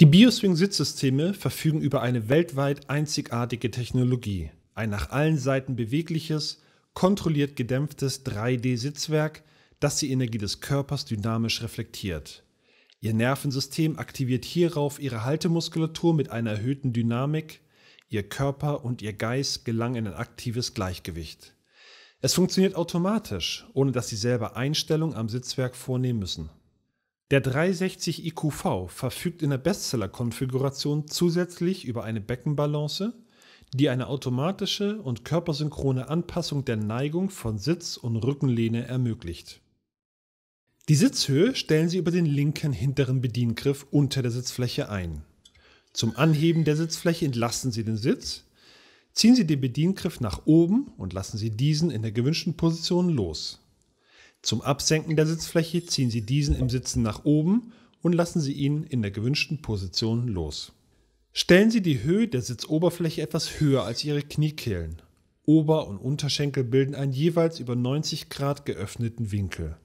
Die Bioswing-Sitzsysteme verfügen über eine weltweit einzigartige Technologie. Ein nach allen Seiten bewegliches, kontrolliert gedämpftes 3D-Sitzwerk, das die Energie des Körpers dynamisch reflektiert. Ihr Nervensystem aktiviert hierauf ihre Haltemuskulatur mit einer erhöhten Dynamik, ihr Körper und ihr Geist gelangen in ein aktives Gleichgewicht. Es funktioniert automatisch, ohne dass Sie selber Einstellungen am Sitzwerk vornehmen müssen. Der 360 IQV verfügt in der Bestseller-Konfiguration zusätzlich über eine Beckenbalance, die eine automatische und körpersynchrone Anpassung der Neigung von Sitz und Rückenlehne ermöglicht. Die Sitzhöhe stellen Sie über den linken hinteren Bediengriff unter der Sitzfläche ein. Zum Anheben der Sitzfläche entlasten Sie den Sitz, ziehen Sie den Bediengriff nach oben und lassen Sie diesen in der gewünschten Position los. Zum Absenken der Sitzfläche ziehen Sie diesen im Sitzen nach oben und lassen Sie ihn in der gewünschten Position los. Stellen Sie die Höhe der Sitzoberfläche etwas höher als Ihre Kniekehlen. Ober- und Unterschenkel bilden einen jeweils über 90 Grad geöffneten Winkel.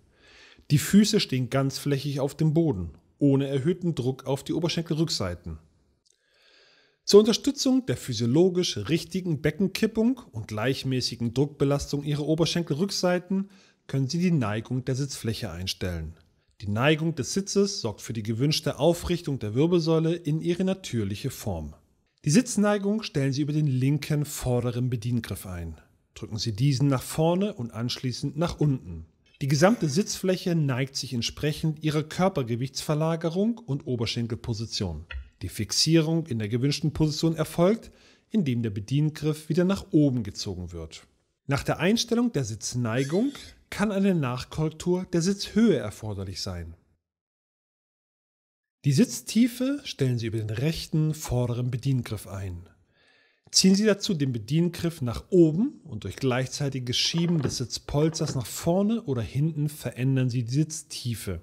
Die Füße stehen ganzflächig auf dem Boden, ohne erhöhten Druck auf die Oberschenkelrückseiten. Zur Unterstützung der physiologisch richtigen Beckenkippung und gleichmäßigen Druckbelastung Ihrer Oberschenkelrückseiten können Sie die Neigung der Sitzfläche einstellen. Die Neigung des Sitzes sorgt für die gewünschte Aufrichtung der Wirbelsäule in ihre natürliche Form. Die Sitzneigung stellen Sie über den linken vorderen Bediengriff ein. Drücken Sie diesen nach vorne und anschließend nach unten. Die gesamte Sitzfläche neigt sich entsprechend ihrer Körpergewichtsverlagerung und Oberschenkelposition. Die Fixierung in der gewünschten Position erfolgt, indem der Bediengriff wieder nach oben gezogen wird. Nach der Einstellung der Sitzneigung kann eine Nachkorrektur der Sitzhöhe erforderlich sein. Die Sitztiefe stellen Sie über den rechten vorderen Bediengriff ein. Ziehen Sie dazu den Bediengriff nach oben und durch gleichzeitiges Schieben des Sitzpolsters nach vorne oder hinten verändern Sie die Sitztiefe.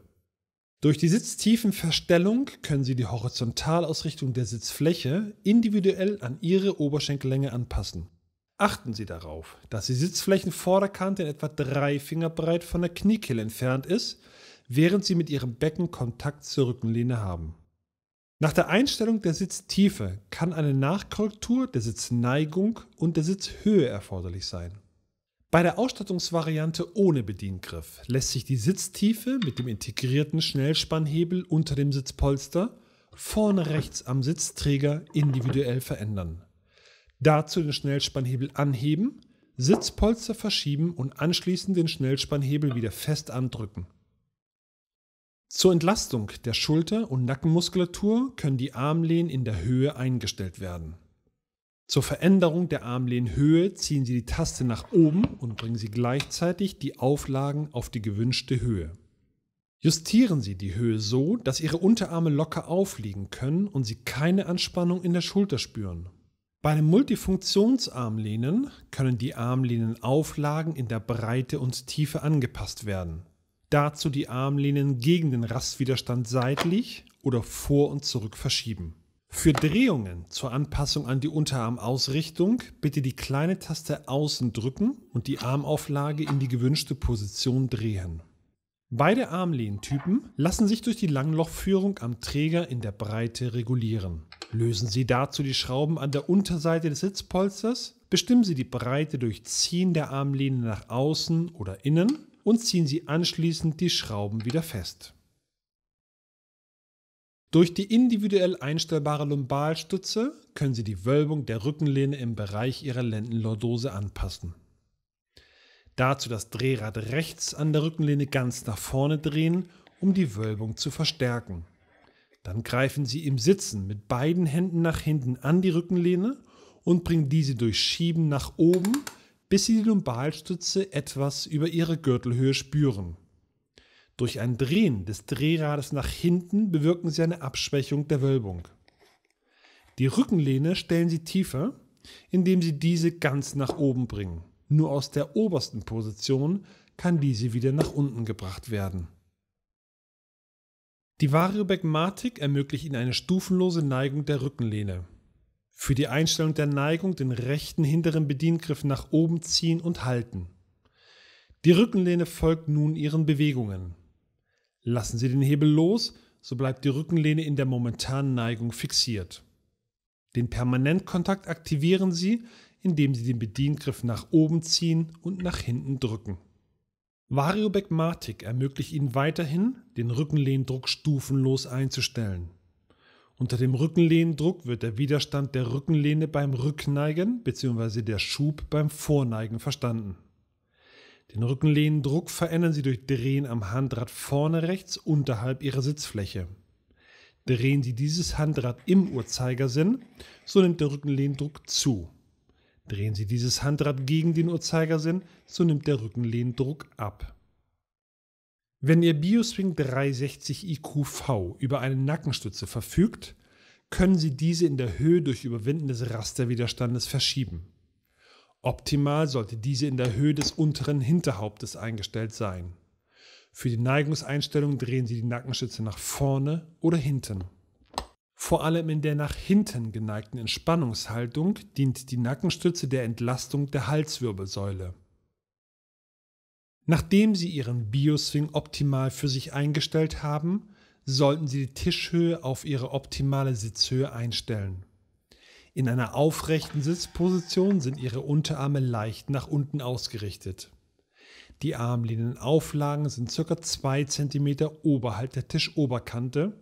Durch die Sitztiefenverstellung können Sie die Horizontalausrichtung der Sitzfläche individuell an Ihre Oberschenkellänge anpassen. Achten Sie darauf, dass die Sitzflächenvorderkante in etwa drei Finger breit von der Kniekehle entfernt ist, während Sie mit Ihrem Becken Kontakt zur Rückenlehne haben. Nach der Einstellung der Sitztiefe kann eine Nachkorrektur der Sitzneigung und der Sitzhöhe erforderlich sein. Bei der Ausstattungsvariante ohne Bediengriff lässt sich die Sitztiefe mit dem integrierten Schnellspannhebel unter dem Sitzpolster vorne rechts am Sitzträger individuell verändern. Dazu den Schnellspannhebel anheben, Sitzpolster verschieben und anschließend den Schnellspannhebel wieder fest andrücken. Zur Entlastung der Schulter- und Nackenmuskulatur können die Armlehnen in der Höhe eingestellt werden. Zur Veränderung der Armlehnhöhe ziehen Sie die Taste nach oben und bringen Sie gleichzeitig die Auflagen auf die gewünschte Höhe. Justieren Sie die Höhe so, dass Ihre Unterarme locker aufliegen können und Sie keine Anspannung in der Schulter spüren. Bei einem Multifunktionsarmlehnen können die Armlehnenauflagen in der Breite und Tiefe angepasst werden. Dazu die Armlehnen gegen den Rastwiderstand seitlich oder vor und zurück verschieben. Für Drehungen zur Anpassung an die Unterarmausrichtung bitte die kleine Taste außen drücken und die Armauflage in die gewünschte Position drehen. Beide Armlehntypen lassen sich durch die Langlochführung am Träger in der Breite regulieren. Lösen Sie dazu die Schrauben an der Unterseite des Sitzpolsters, bestimmen Sie die Breite durch Ziehen der Armlehne nach außen oder innen und ziehen Sie anschließend die Schrauben wieder fest. Durch die individuell einstellbare Lumbalstütze können Sie die Wölbung der Rückenlehne im Bereich Ihrer Lendenlordose anpassen. Dazu das Drehrad rechts an der Rückenlehne ganz nach vorne drehen, um die Wölbung zu verstärken. Dann greifen Sie im Sitzen mit beiden Händen nach hinten an die Rückenlehne und bringen diese durch Schieben nach oben, bis Sie die Lumbalstütze etwas über Ihre Gürtelhöhe spüren. Durch ein Drehen des Drehrades nach hinten bewirken Sie eine Abschwächung der Wölbung. Die Rückenlehne stellen Sie tiefer, indem Sie diese ganz nach oben bringen. Nur aus der obersten Position kann diese wieder nach unten gebracht werden. Die Variobagmatik ermöglicht Ihnen eine stufenlose Neigung der Rückenlehne. Für die Einstellung der Neigung den rechten hinteren Bediengriff nach oben ziehen und halten. Die Rückenlehne folgt nun Ihren Bewegungen. Lassen Sie den Hebel los, so bleibt die Rückenlehne in der momentanen Neigung fixiert. Den Permanentkontakt aktivieren Sie, indem Sie den Bediengriff nach oben ziehen und nach hinten drücken. Variobagmatic ermöglicht Ihnen weiterhin, den Rückenlehndruck stufenlos einzustellen. Unter dem Rückenlehndruck wird der Widerstand der Rückenlehne beim Rückneigen bzw. der Schub beim Vorneigen verstanden. Den Rückenlehndruck verändern Sie durch Drehen am Handrad vorne rechts unterhalb Ihrer Sitzfläche. Drehen Sie dieses Handrad im Uhrzeigersinn, so nimmt der Rückenlehndruck zu. Drehen Sie dieses Handrad gegen den Uhrzeigersinn, so nimmt der Rückenlehndruck ab. Wenn Ihr Bioswing 360 IQV über eine Nackenstütze verfügt, können Sie diese in der Höhe durch Überwinden des Rasterwiderstandes verschieben. Optimal sollte diese in der Höhe des unteren Hinterhauptes eingestellt sein. Für die Neigungseinstellung drehen Sie die Nackenstütze nach vorne oder hinten. Vor allem in der nach hinten geneigten Entspannungshaltung dient die Nackenstütze der Entlastung der Halswirbelsäule. Nachdem Sie Ihren Bioswing optimal für sich eingestellt haben, sollten Sie die Tischhöhe auf Ihre optimale Sitzhöhe einstellen. In einer aufrechten Sitzposition sind Ihre Unterarme leicht nach unten ausgerichtet. Die Armlehnenauflagen sind ca. 2 cm oberhalb der Tischoberkante.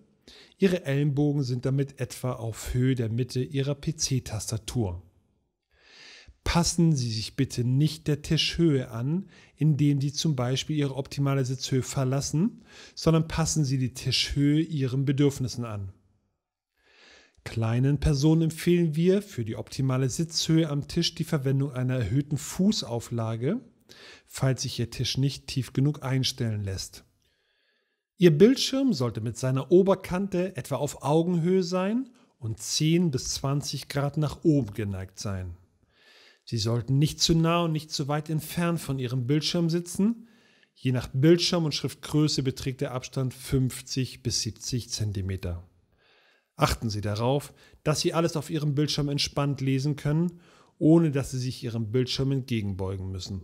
Ihre Ellenbogen sind damit etwa auf Höhe der Mitte Ihrer PC-Tastatur. Passen Sie sich bitte nicht der Tischhöhe an, indem Sie zum Beispiel Ihre optimale Sitzhöhe verlassen, sondern passen Sie die Tischhöhe Ihren Bedürfnissen an. Kleinen Personen empfehlen wir für die optimale Sitzhöhe am Tisch die Verwendung einer erhöhten Fußauflage, falls sich Ihr Tisch nicht tief genug einstellen lässt. Ihr Bildschirm sollte mit seiner Oberkante etwa auf Augenhöhe sein und 10 bis 20 Grad nach oben geneigt sein. Sie sollten nicht zu nah und nicht zu weit entfernt von Ihrem Bildschirm sitzen. Je nach Bildschirm und Schriftgröße beträgt der Abstand 50 bis 70 cm. Achten Sie darauf, dass Sie alles auf Ihrem Bildschirm entspannt lesen können, ohne dass Sie sich Ihrem Bildschirm entgegenbeugen müssen.